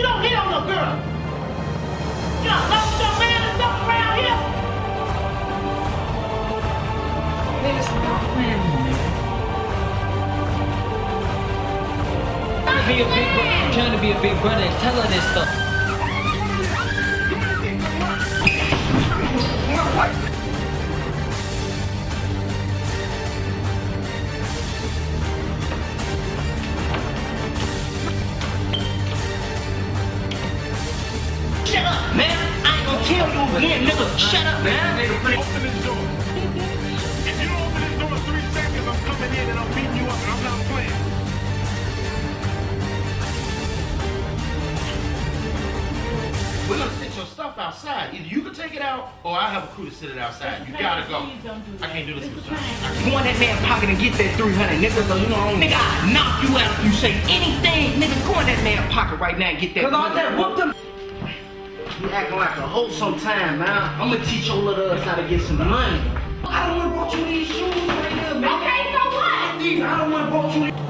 you don't hit on no girl. You done lost your man or something around here? Trying to be a big bro- trying to be a big brother and tell her this stuff. Outside. Either you can take it out, or I have a crew to sit it outside. You gotta go. I can't do this with you. I can't. Go in that man pocket and get that 300, nigga. So you know, I don't- nigga, I knock you out if you say anything, nigga. Go in that man pocket right now and get that. Cause all money. that whooped them. You acting like a hoe sometime, man. I'm gonna teach your little ass how to get some money. I don't wanna brought you these shoes right here, man. Okay, so what? These, I don't wanna brought you these.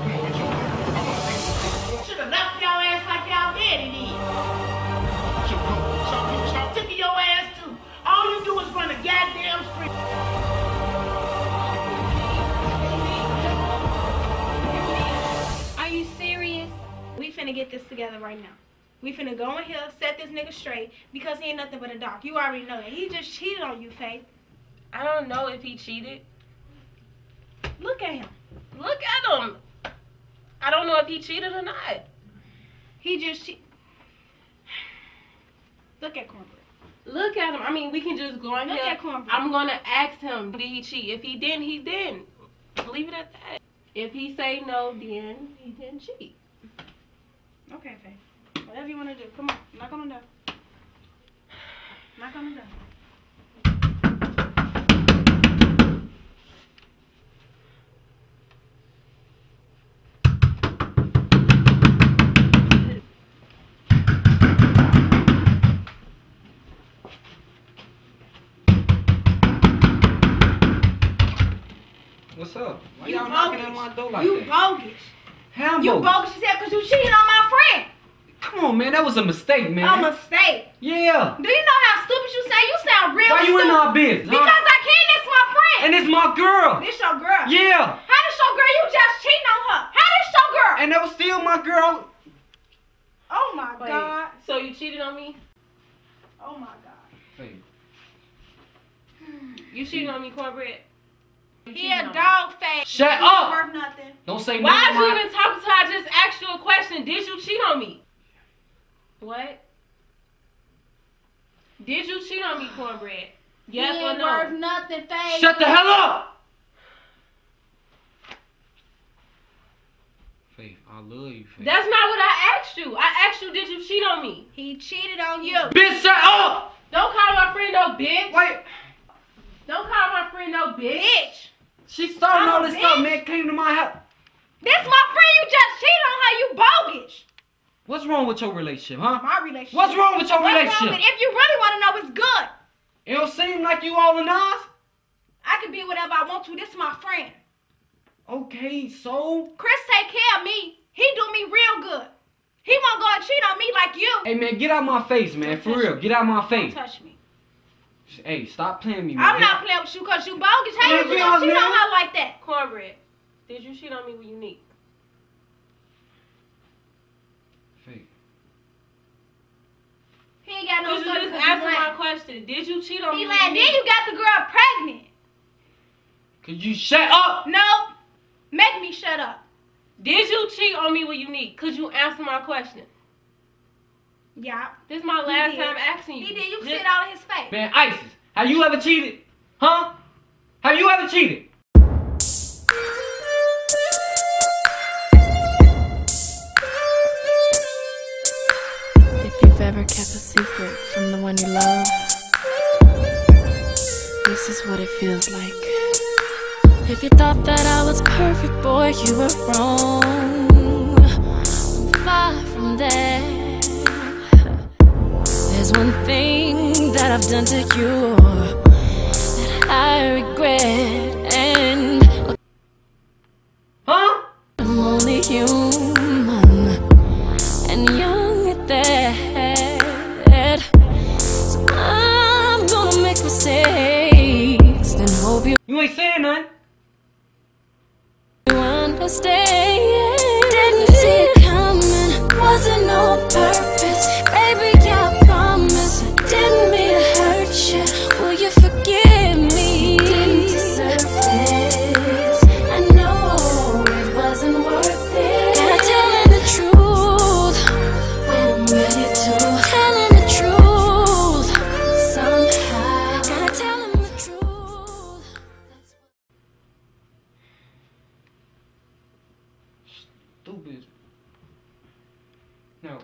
Finna get this together right now. We finna go in here, set this nigga straight, because he ain't nothing but a dog. You already know that. He just cheated on you, Faith. I don't know if he cheated. Look at him. Look at him. I don't know if he cheated or not. He just che- Look at Cornbread. Look at him. I mean, we can just go in Look here. at Cornbread. I'm gonna ask him, did he cheat? If he didn't, he didn't. Leave it at that. If he say no, then he didn't cheat. Okay, Faith. Whatever you wanna do. Come on. Knock on the door. Knock on the door. What's up? Why You y'all knocking at my door like you that? bogus. How You bogus? as hell because you cheated on my friend. Come on, man. That was a mistake, man. A mistake. yeah. Do you know how stupid you sound? You sound real Why you stupid. in our business? huh? Because I can. It's my friend. And it's my girl. It's your girl. Yeah. How this your girl? You just cheating on her. How this your girl? And that was still my girl. oh my Wait, god. So you cheated on me? Oh my god. You cheated on me, cornbread? You He cheated a dog face. Shut He up. Worth nothing. Don't say Why nothing. is you my- even talking to her? I just asked you a question. Did you cheat on me? What? Did you cheat on me, cornbread? Yes he or ain't no? worth nothing, face. Shut the hell up. Faith, I love you, Faith. That's not what I asked you. I asked you, did you cheat on me? He cheated on you. Bitch, shut up. Don't call my friend no bitch. Wait. Don't call my friend no bitch. Bitch. She starting all this stuff, man. Came to my house. This my friend. You just cheated on her. You bogus. What's wrong with your relationship, huh? My relationship. What's wrong with your What's relationship? with- if you really want to know, it's good. It don't seem like you all in us. I can be whatever I want to. This is my friend. Okay, so. Chris take care of me. He do me real good. He won't go and cheat on me like you. Hey, man, get out my face, man. For real, me. get out my face. Don't touch me. Hey, stop playing me, man. I'm not playing with you because you bogus. How Man, you get gonna cheat on her like that? Cornbread, did you cheat on me with Unique? Faith. He ain't got no Could you story just 'cause he answer my question? Did you cheat on He me with lying. Then Unique? you got the girl pregnant. Could you shut up? No. Make me shut up. Did you cheat on me with Unique? Could you answer my question? Yeah. This is my last did. time asking you. He did. You can see it all in his face. Man, Isis, have you ever cheated? Huh? Have you ever cheated? If you've ever kept a secret from the one you love, this is what it feels like. If you thought that I was perfect, boy, you were wrong. I'm far from that. There's one thing that I've done to you that I regret,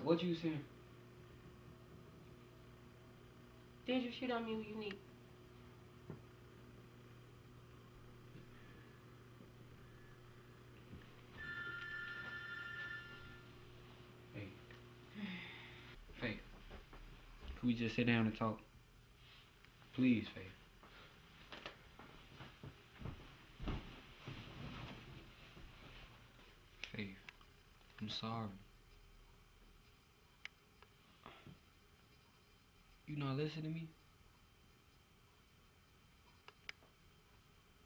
what you saying? Did you shoot on me with unique? Hey. Faith. Can we just sit down and talk? Please, Faith. Faith. I'm sorry. You not listening to me?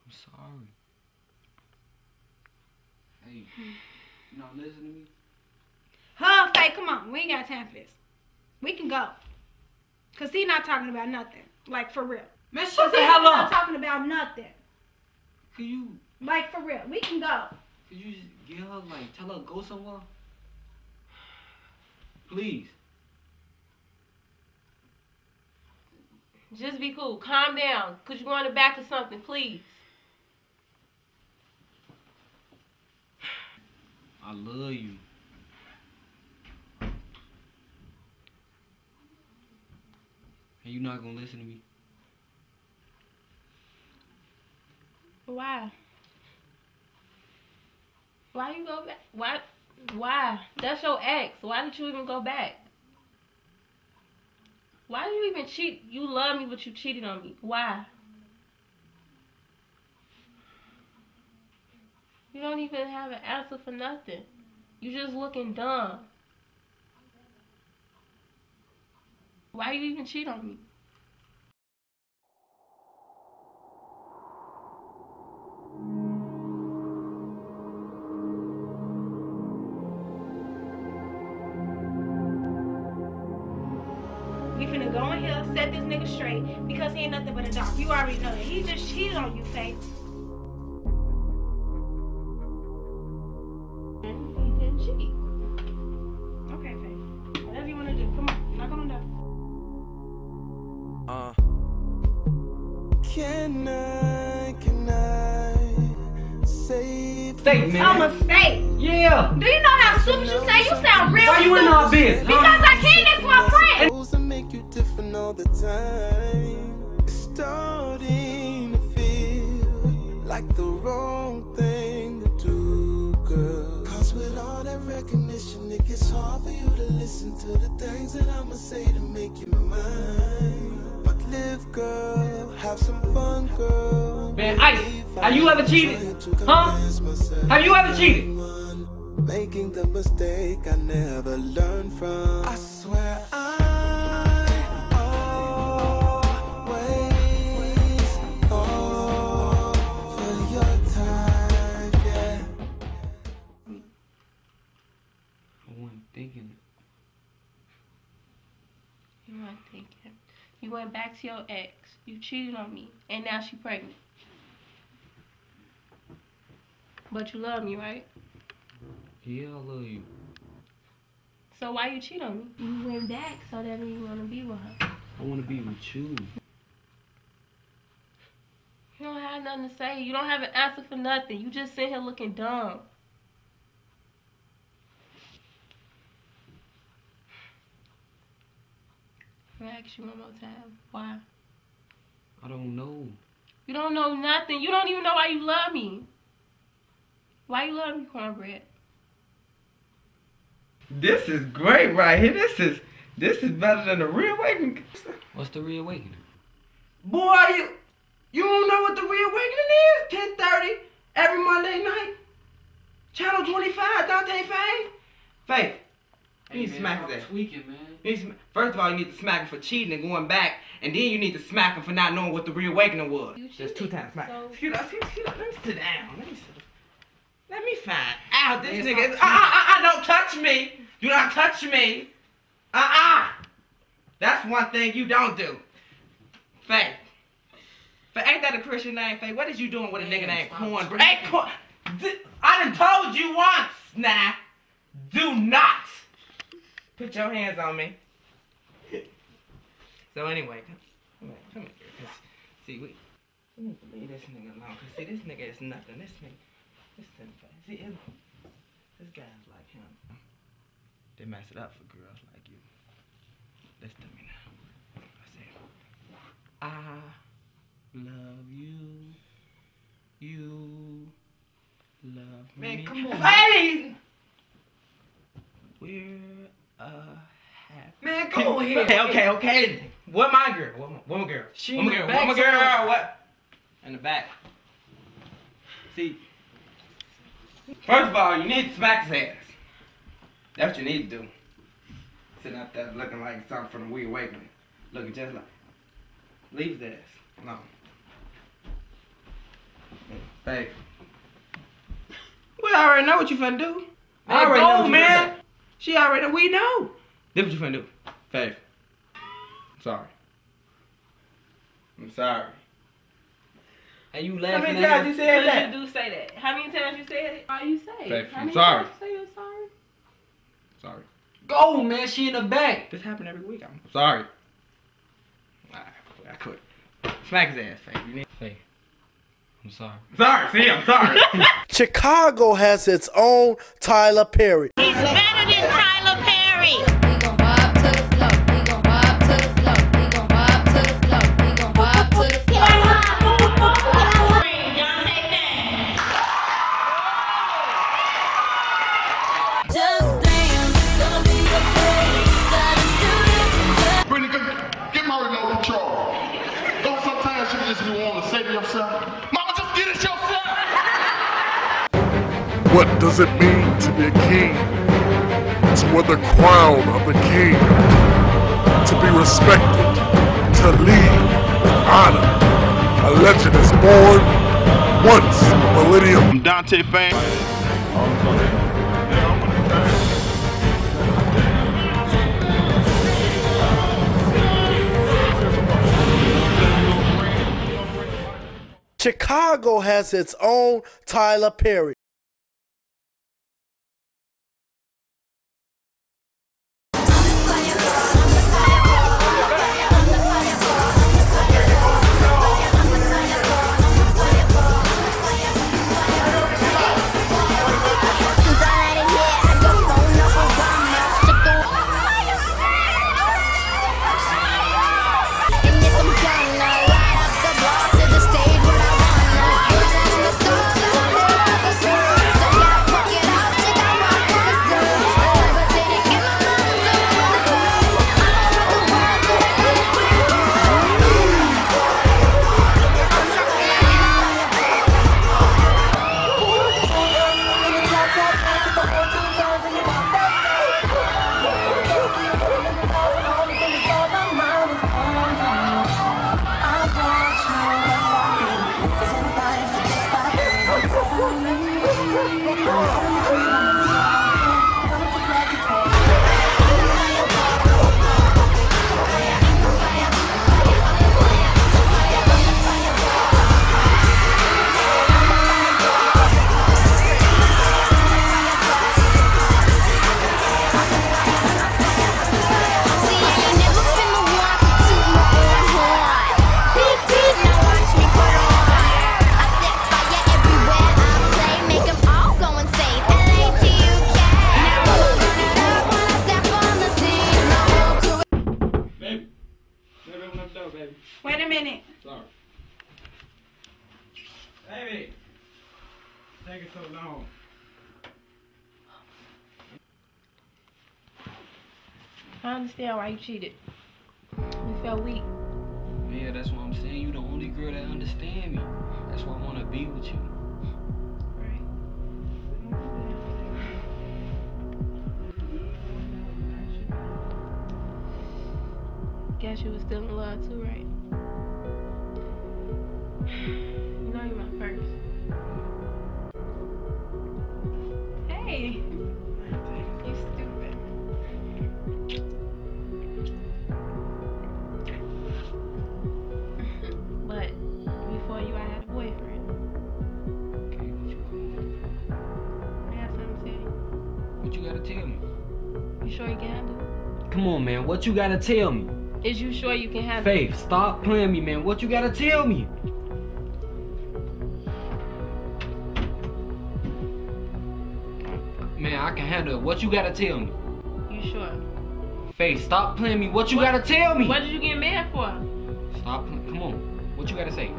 I'm sorry. Hey, you not listening to me? Huh, Faye, come on. We ain't got time for this. We can go. Cause he not talking about nothing. Like for real. Man, Cause shut the he hell not talking about nothing. Could you, Like for real. We can go. could you just get her, like, tell her to go somewhere? Please. Just be cool. Calm down. Could you go on the back of something, please? I love you. And you not gonna listen to me? Why? Why you go back? Why? Why? That's your ex. Why did you even go back? Why do you even cheat? You love me, but you cheated on me. Why? You don't even have an answer for nothing. You just looking dumb. Why do you even cheat on me? But a dog. You already know that. He just cheated on you, Faye. Recognition, it gets hard for you to listen to the things that I'ma say to make you mine. But live, girl, have some fun, girl. Man, Ice, have you ever cheated? Huh? Have you ever cheated? Making the mistake I never learned from. I swear I You went back to your ex. You cheated on me. And now she pregnant. But you love me, right? Yeah, I love you. So why you cheat on me? You went back so that means you want to be with her. I want to be with you. You don't have nothing to say. You don't have an answer for nothing. You just sit here looking dumb. Ask you one more time. Why? I don't know. You don't know nothing. You don't even know why you love me. Why you love me, cornbread? This is great right here. This is this is better than the real awakening. What's the reawakening? Boy, you you don't know what the reawakening is? 1030 every Monday night. Channel 25, Donte Fain. Faith, You need to smack stop his ass. tweaking, man. You need to sm- First of all, you need to smack him for cheating and going back, and then you need to smack him for not knowing what the reawakening was. Just two times smack. so- Excuse excuse let me sit down. Let me sit. Let me find out this nigga. stop Uh uh uh! Don't touch me. Do not touch me. Uh uh. That's one thing you don't do. Faith. But ain't that a Christian name, Faith? What is you doing with a nigga named stop Corn? tweaking. Hey, Corn. th- I done told you once. Nah. Do not put your hands on me. So anyway, come, come here, come here. 'cause, see, we, we need to leave this nigga alone. Cause see, this nigga is nothing. This nigga, this thing, see, it, this guy's like him. They mess it up for girls like you. Listen to me now. I say, I love you. You love Man, me. come on. Hey! We're a happy. Man, go ahead. Okay, okay, okay. What my girl? What my, what my girl? She what my girl? the What my back girl? What? In the back. See. First of all, you need to smack his ass. That's what you need to do. Sitting up there looking like something from the Wee Awakening. Looking just like. Leave his ass alone. Hey. We already know what you finna do. I already go, know what you finna man. Do. She already, we know. This what you finna do. Faith. I'm sorry. I'm sorry. And you laughing How many times her? you said that? you do say that. How many times you said it? All you say. Babe, How I'm many sorry. times you say you're sorry? Sorry. Go, man. She in the back. This happen every week. I'm sorry. Alright, I quit. Smack his ass, Faith. You need. Hey, I'm sorry. Sorry, see, I'm sorry. Chicago has its own Tyler Perry. He's better than Tyler Perry. We gon' bob to the floor. We gon' bob to the floor. We gon' bob to the floor. We gon' bob to the floor. Just dance, gonna be okay. Gotta do it. Brittany, get, get my remote control. Don't sometimes you just be wanting to say to yourself, Mama, just get it yourself. What does it mean to be a king? To wear the crown of the king. To be respected. To lead with honor. A legend is born once in a millennium. I'm Donte Fain. Chicago has its own Tyler Perry. understand why you cheated. You felt weak. Yeah, that's what I'm saying. You the only girl that understand me. That's why I want to be with you. Guess you were still in love too, right? you know you my first. On, man. What you gotta tell me? Is you sure you can handle it? Faith, stop playing me, man. What you gotta tell me? Man, I can handle it. What you gotta tell me? You sure? Faith, stop playing me. What you gotta tell me? What did you get mad for? Stop. Come on. What you gotta say?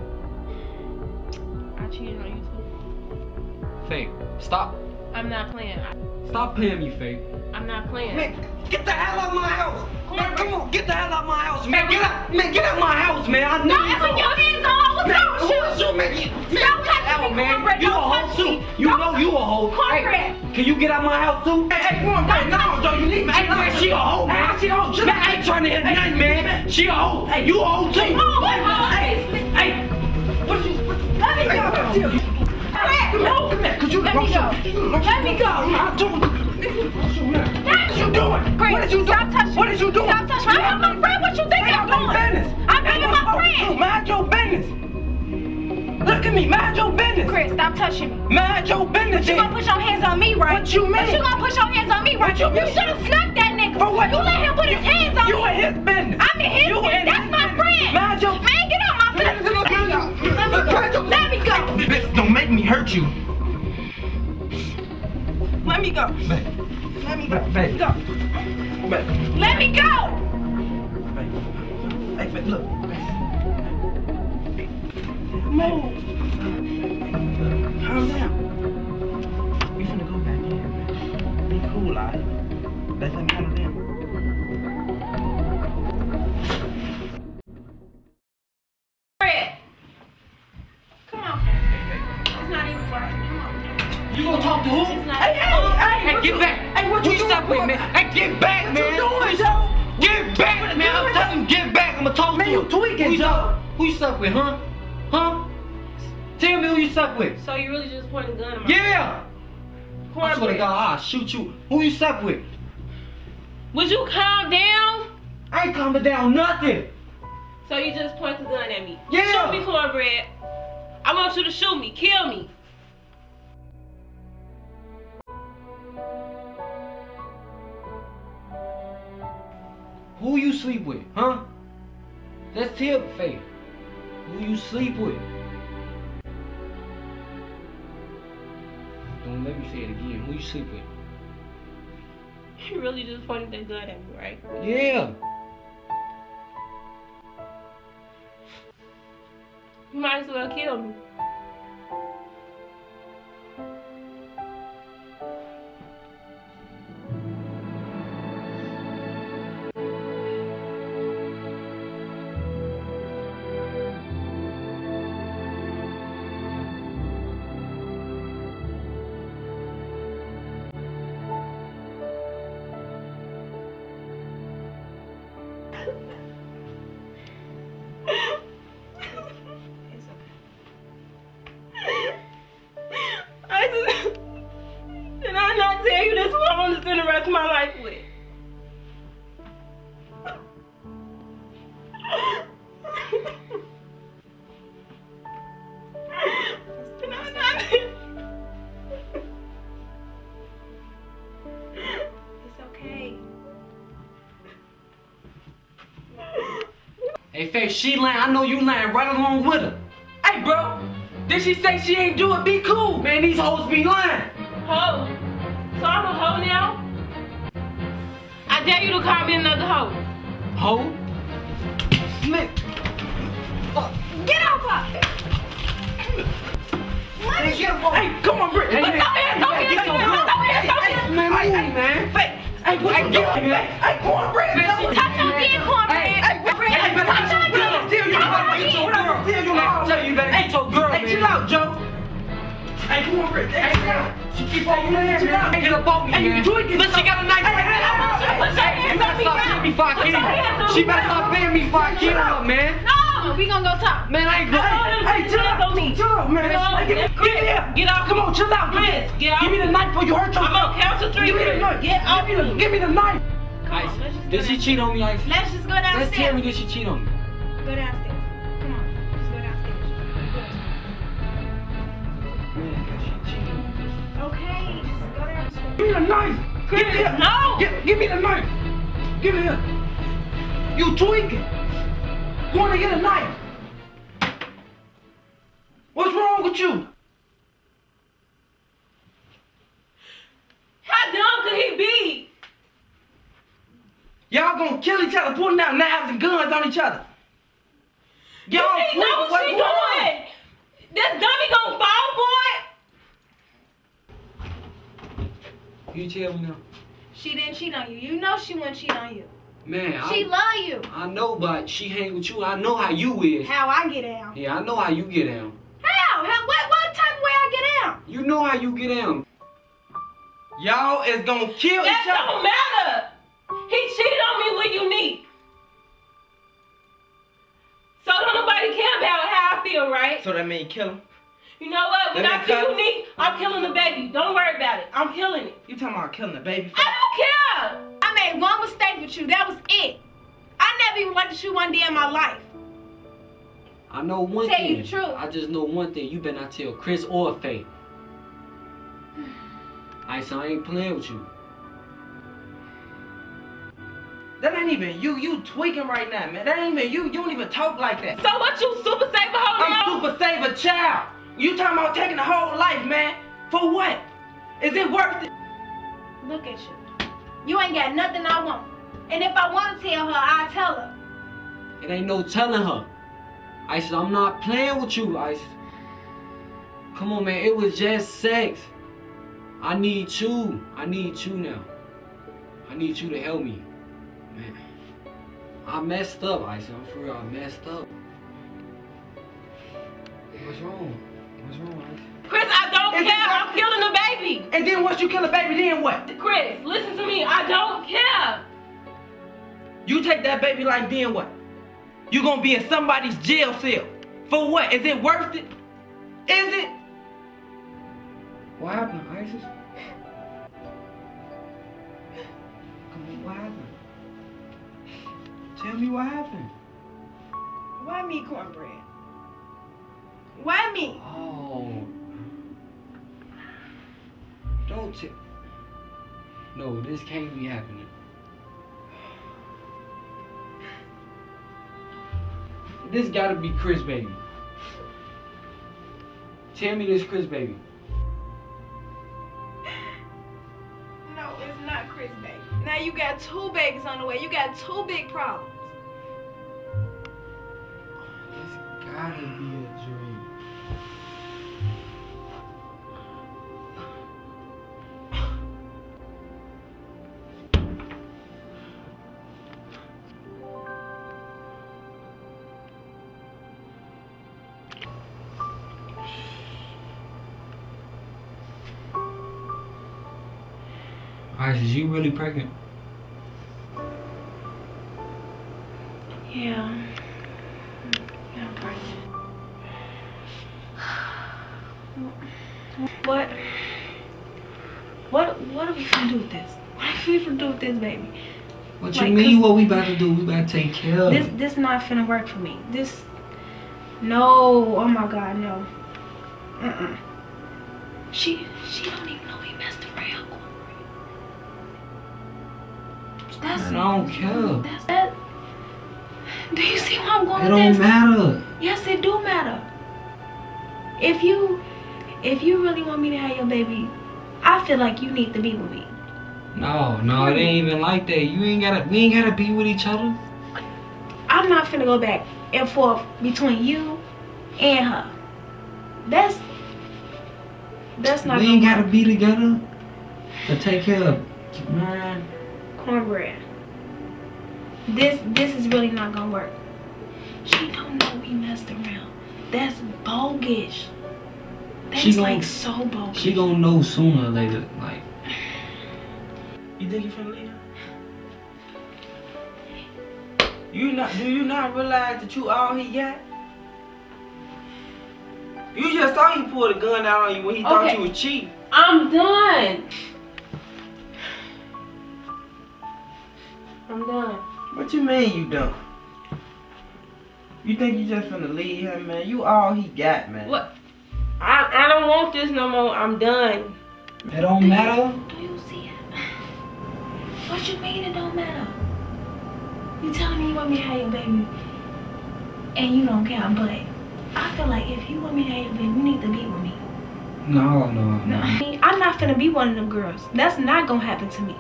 I cheated on you too. Faith, stop. I'm not playing. I, Stop playing me, Faith. I'm not playing. Man, get the hell out of my house. Man, come on, get the hell out of my house, man. Get out, man, get out of my house, man. I know Don't you. put your hands on. What's Man, wrong with you? is you, man? You- Man, Don't touch me, man. cornbread. You a Don't hoe too. me. You Don't know you a hoe. Cornbread. Hey, can you get out my house too? Hey, hey, cornbread, no, Joe, you leave me. Hey, man, she a hoe, man. She a hoe. Man, I ain't trying to hit nothing, man. She a hoe. Hey, you a hoe too. Hey, hey, hey. What you? Let me go. You. Cornbread, no. Come here, cause you Let me go. Let me go. I told you. What you doing? Grace, What is you doing? Stop touching What is you doing? Stop touching me. I'm my friend. What you think I'm Mind your doing? business. I'm being my friend. Mind your business. Look at me. Mind your business. Chris, stop touching me. Mind your business. You then. gonna put your hands on me, right? What you mean? But you gonna put your hands on me, right? What you mean? should have snuck that nigga. For what? You let him put his hands on You me. in his business. I'm in his You business. in That's his my business. friend. Mind your Man, get out. Let me go. Let me go. Let me go. Bitch, don't make me hurt you. Let me go. Let me go. Baby. Go. Baby. Let me go. Hey, baby, look. Move. Gun at my Yeah. I swear to cornbread. God, I'll shoot you. Who you stuck with? Would you calm down? I ain't coming down nothing. So you just point the gun at me. Yeah. Shoot me, cornbread. I want you to shoot me. Kill me. Who you sleep with, huh? Let's tell Faith. Who you sleep with? Don't let me say it again. Who you sleep with? You really just pointed that gun at me, right? Yeah. You might as well kill me. Hey, she lying. I know you lying right along with her. Hey, bro. Did she say she ain't do it? Be cool. Man, these hoes be lying. Hoe. So I'm a hoe now? I dare you to call me another hoe. Hoe? Man, Get off of it. Let me go. Hey, come on, Britt. Hey, Put your hands on me. Get your Put girl. your hands on me. Hey, man, hey, hey, man. Hey, hey, what you doing, man? Hey, cornbread. Man, she- Touch your dick, cornbread. Hey, Cornbread. Hey, man, Touch your I tell dick. you, you better get your girl. Tell you, Hey, I tell you, you better get your girl, Hey, chill out, Joe. Hey, cornbread. Hey, chill out. She keep on playing, man. Get up on me, Hey, man. you tweaking. Look, she got a knife right Hey, now. hey, put your Hey, hands you better on me stop now. playing me before I Put kill your hands you. on She me. better stop playing me before I kill her, man. No, we gonna go talk. Man, I ain't going. Hey, chill out, on me. chill out, man. Get off. Hey, give me, Chris, give me here. get off. Come on, chill out. Give me- Chris, get off. Give me the knife before you hurt yourself. I'm on count to three, Give me the Chris. knife. Get off Give me the, me. give me the knife. Ice, let's just did go she cheat on me, Ice? Let's just go Let's tell me, downstairs. did she cheat on me? Go downstairs. Come on, just go downstairs. Okay, just go downstairs. Give me the knife. Give me here. No. Give, give me the knife. Give it here. You tweaking. Going to get a knife. What's wrong with you? How dumb could he be? Y'all gonna kill each other, pulling out knives and guns on each other. Y'all he know tweaking. what she doing. This dummy gonna fall for it? You tell me now. She didn't cheat on you. You know she wouldn't cheat on you. Man, She I, love you. I know, but she hang with you. I know how you is. How I get down. Yeah, I know how you get down. How? How? What? What type of way I get down? You know how you get down. Y'all is gonna kill That each other. That don't matter. He cheated how right? So that mean kill him. You know what? When That I mean see cut- Unique, I'm killing the baby. Don't worry about it. I'm killing it. You talking about killing the baby? I don't care. I made one mistake with you. That was it. I never even liked to shoot one day in my life. I know one Tell thing. you the truth. I just know one thing. You better not tell Chris or Faye. Ice, I ain't playing with you. That ain't even you. You tweaking right now, man. That ain't even you. You don't even talk like that. So what you super saver holding I'm on? super save a child. You talking about taking the whole life, man? For what? Is it worth it? Look at you. You ain't got nothing I want. And if I want to tell her, I'll tell her. It ain't no telling her. Ice, I'm not playing with you, Ice. Come on, man. It was just sex. I need you. I need you now. I need you to help me. Man. I messed up, Ice. I'm for real. I messed up. What's wrong? What's wrong, Ice? Chris, I don't Is care. I'm killing the baby. And then once you kill a baby, then what? Chris, listen to me. I don't care. You take that baby like then what? You gonna be in somebody's jail cell. For what? Is it worth it? Is it? What happened, Isis? Tell me what happened. Why me cornbread? Why me? Oh. Don't tell. No, this can't be happening. This gotta be Chris baby. Tell me this Chris baby. Got two babies on the way. You got two big problems. This gotta be a dream. Isis, you really pregnant? What? What? What are we gonna do with this? What are we gonna do with this baby? What Like, you mean? What we about to do? We about to take care of This it. this not finna work for me. This no. Oh my god, no. Mm-mm. She she don't even know he messed around. That's I don't care. that's that. Do you see where I'm going It don't this? matter. Yes, it do matter. If you if you really want me to have your baby, I feel like you need to be with me. No, no, it ain't even like that. You ain't gotta. We ain't gotta be with each other. I'm not finna go back and forth between you and her. That's that's not we ain't gotta be together to take care of. Man, cornbread. This this is really not gonna work. She don't know we messed around. That's bogus. That's She gon- like so bogus. She gonna know sooner or later. Like, You think you're finna leave? You not? Do you not realize that you all he got? You just saw he pulled a gun out on you when he thought Okay. you was cheating. I'm done. I'm done. What you mean you don't? You think you just finna leave him, man? You all he got, man. What? I I don't want this no more. I'm done. it don't matter. Do you see it? What you mean it don't matter? You telling me you want me to have your baby and you don't care, but I feel like if you want me to have your baby, you need to be with me. No, no, No, no. I mean, I'm not finna be one of them girls. That's not gonna happen to me.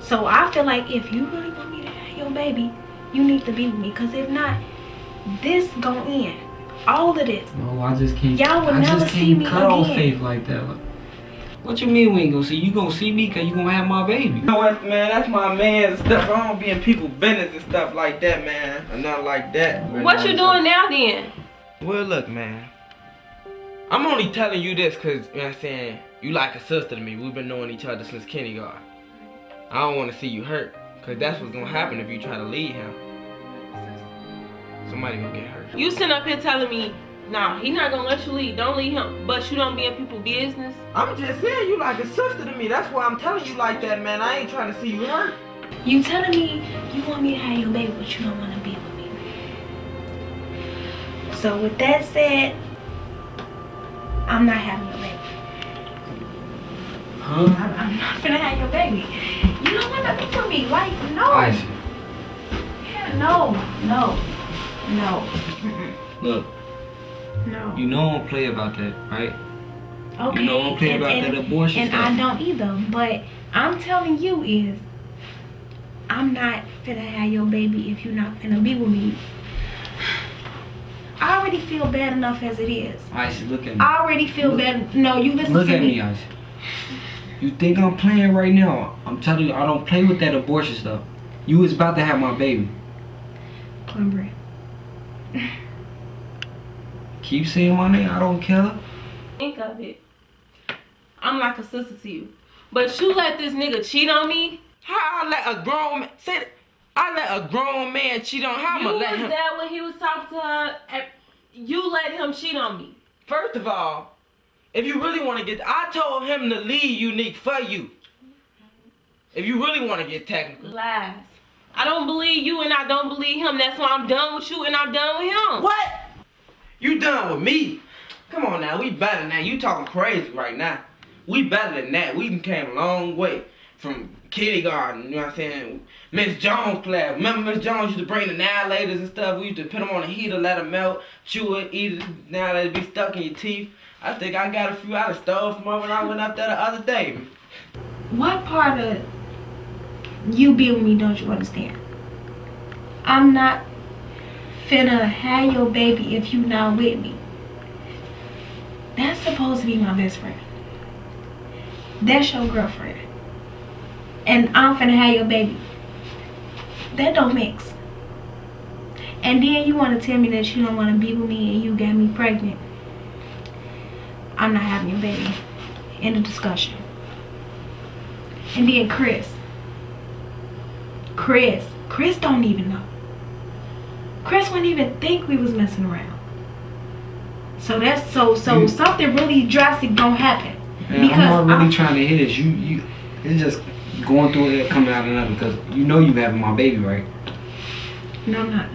So I feel like if you really want me to have your baby, you need to be with me. Cause if not, this gon' end. All of this. No, I just can't. Y'all will I never just see can't me cut off faith like that. What you mean we ain't gonna see? You gonna see me cause you gonna have my baby. You know what, man? That's my man and stuff. I don't be in people's business and stuff like that, man. Or nothing like that. What you doing now then? Well, look, man. I'm only telling you this because, you know what I'm saying, you like a sister to me. We've been knowing each other since kindergarten. I don't want to see you hurt because that's what's going to happen if you try to leave him. Somebody going to get hurt. You sitting up here telling me, nah, he not gonna let you leave. Don't leave him. But you don't be in people's business. I'm just saying you like a sister to me. That's why I'm telling you like that, man. I ain't trying to see you hurt. You telling me you want me to have your baby, but you don't want to be with me. So with that said, I'm not having your baby. Huh? I'm, I'm not finna have your baby. You don't want to be with me. Like, no. Ice. Yeah, no, no, no, Look, no. you know I don't play about that, right? Okay. You know I don't play and, about and, that abortion and stuff. I don't either. But I'm telling you is, I'm not finna have your baby if you're not finna be with me. I already feel bad enough as it is. Ice, look at me. I already feel bad. No, you listen to me. Look to at me. me, Ice. You think I'm playing right now? I'm telling you, I don't play with that abortion stuff. You was about to have my baby. Cornbread. Keep saying my name. I don't care. Think of it. I'm like a sister to you. But you let this nigga cheat on me? How I let a grown man, say that, I let a grown man cheat on, how you I'ma let was him? there when he was talking to her. and You let him cheat on me. First of all, if you really want to get, I told him to leave unique for you. If you really want to get technical. Lies. I don't believe you and I don't believe him. That's why I'm done with you and I'm done with him. What? You done with me? Come on now, we better now. You talking crazy right now. We better than that. We done came a long way from kindergarten, you know what I'm saying? Miss Jones class. Remember Miss Jones used to bring the Now and Laters and stuff? We used to put them on the heater, let them melt, chew it, eat it. Now they'd be stuck in your teeth. I think I got a few out of stove from her when I went up there the other day. What part of you be with me don't you understand? I'm not finna have your baby if you not with me. That's supposed to be my best friend. That's your girlfriend. And I'm finna have your baby. That don't mix. And then you wanna tell me that you don't wanna be with me and you got me pregnant. I'm not having your baby. End of discussion. And then Chris. Chris. Chris don't even know. Chris wouldn't even think we was messing around. So that's so so You- something really drastic don't happen. Man, Because I'm not really I'm- trying to hit this. You, you, it's just going through it, coming out of nothing. Because you know you having my baby, right? No, I'm not.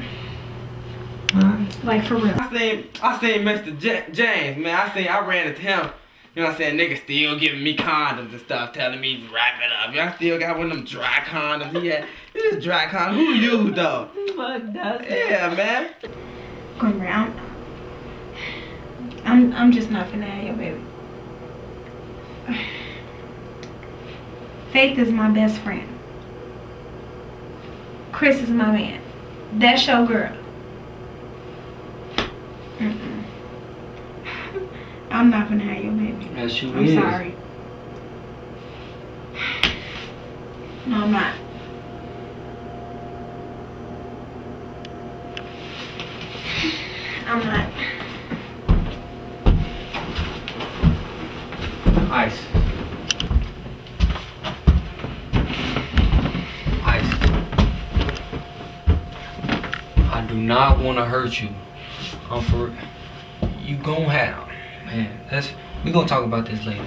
Like for real. I seen I seen Mr. J- James, man. I seen I ran into him. You know what I'm saying? Niggas still giving me condoms and stuff, telling me wrap it up. Y'all still got one of them dry condoms. Had this is dry condom. Who you though? Fuck does Yeah, man. Going around. I'm I'm just not finna have your baby. Faith is my best friend. Chris is my man. That's your girl. Mm-mm. I'm not gonna have your baby. As you I'm is. sorry. No, I'm not. I'm not. Ice. Ice. I do not want to hurt you. I'm for you gon' have. That's we gonna talk about this later.